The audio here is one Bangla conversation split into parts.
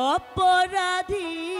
অপরাধী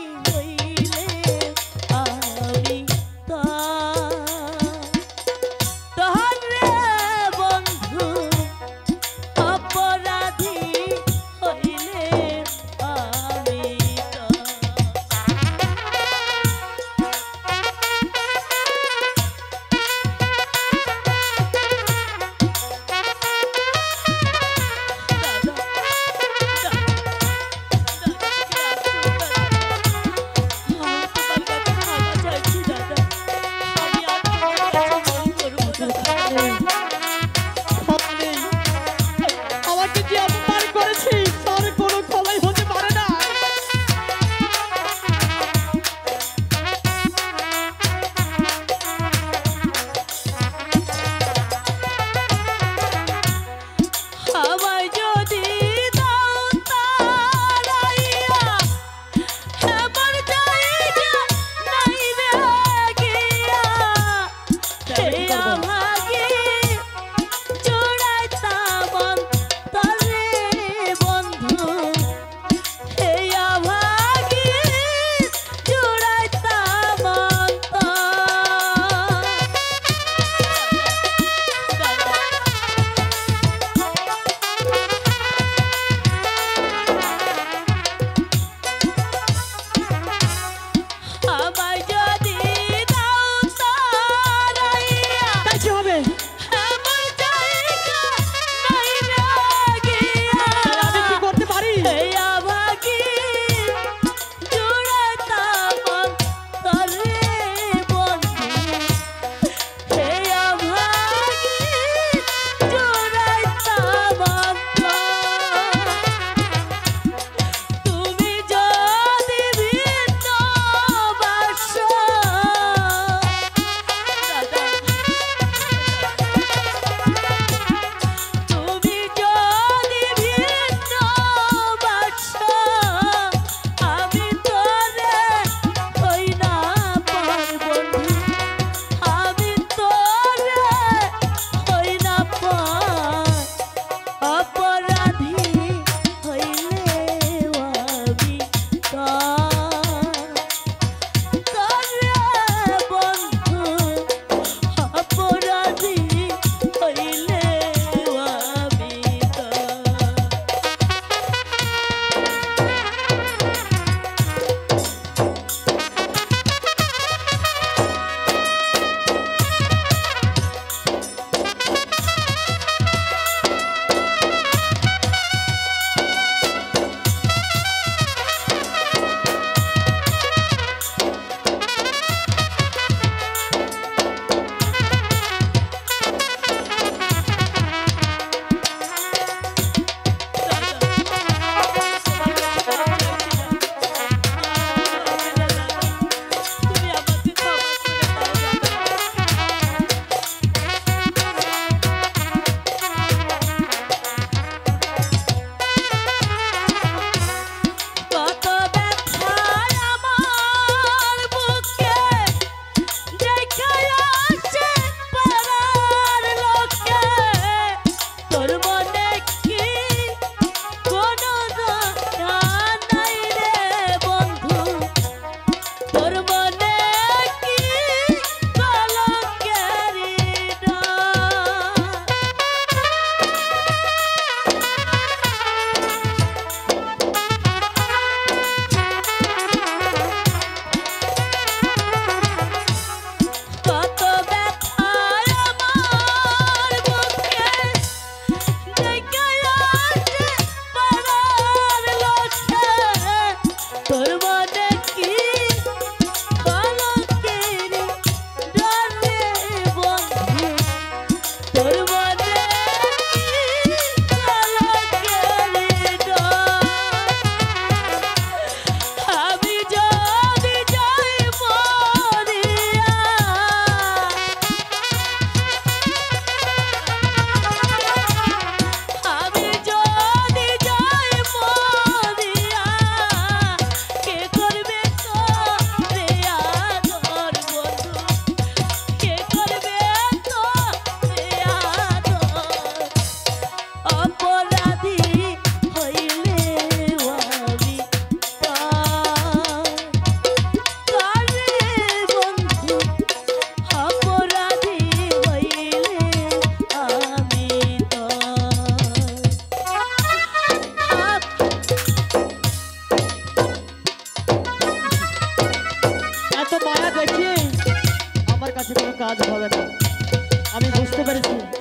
তোর কাজ হবে না। আমি বুঝতে পেরেছি।